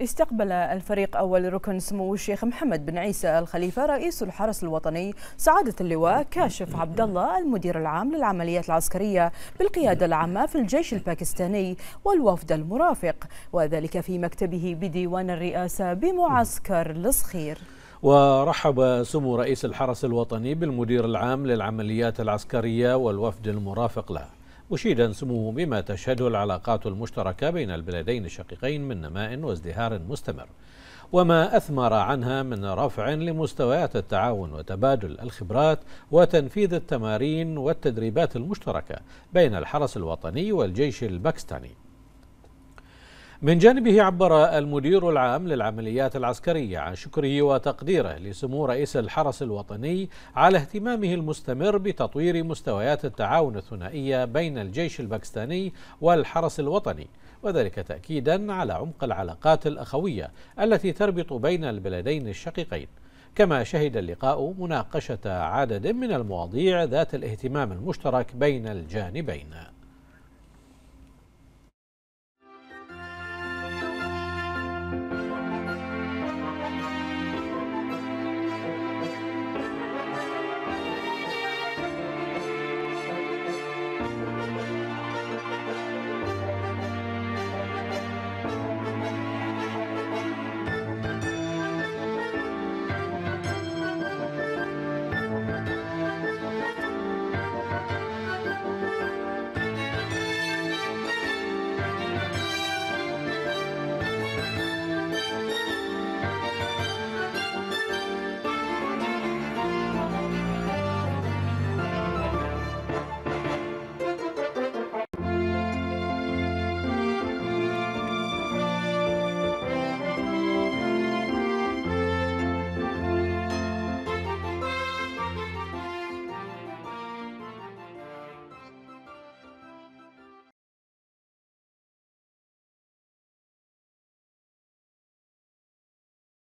استقبل الفريق أول ركن سمو الشيخ محمد بن عيسى الخليفة رئيس الحرس الوطني سعادة اللواء كاشف عبد الله المدير العام للعمليات العسكرية بالقيادة العامة في الجيش الباكستاني والوفد المرافق وذلك في مكتبه بديوان الرئاسة بمعسكر الصخير. ورحب سمو رئيس الحرس الوطني بالمدير العام للعمليات العسكرية والوفد المرافق له. مشيدا سموه بما تشهده العلاقات المشتركة بين البلدين الشقيقين من نماء وازدهار مستمر وما أثمر عنها من رفع لمستويات التعاون وتبادل الخبرات وتنفيذ التمارين والتدريبات المشتركة بين الحرس الوطني والجيش الباكستاني. من جانبه عبر المدير العام للعمليات العسكرية عن شكره وتقديره لسمو رئيس الحرس الوطني على اهتمامه المستمر بتطوير مستويات التعاون الثنائية بين الجيش الباكستاني والحرس الوطني وذلك تأكيدا على عمق العلاقات الأخوية التي تربط بين البلدين الشقيقين. كما شهد اللقاء مناقشة عدد من المواضيع ذات الاهتمام المشترك بين الجانبين.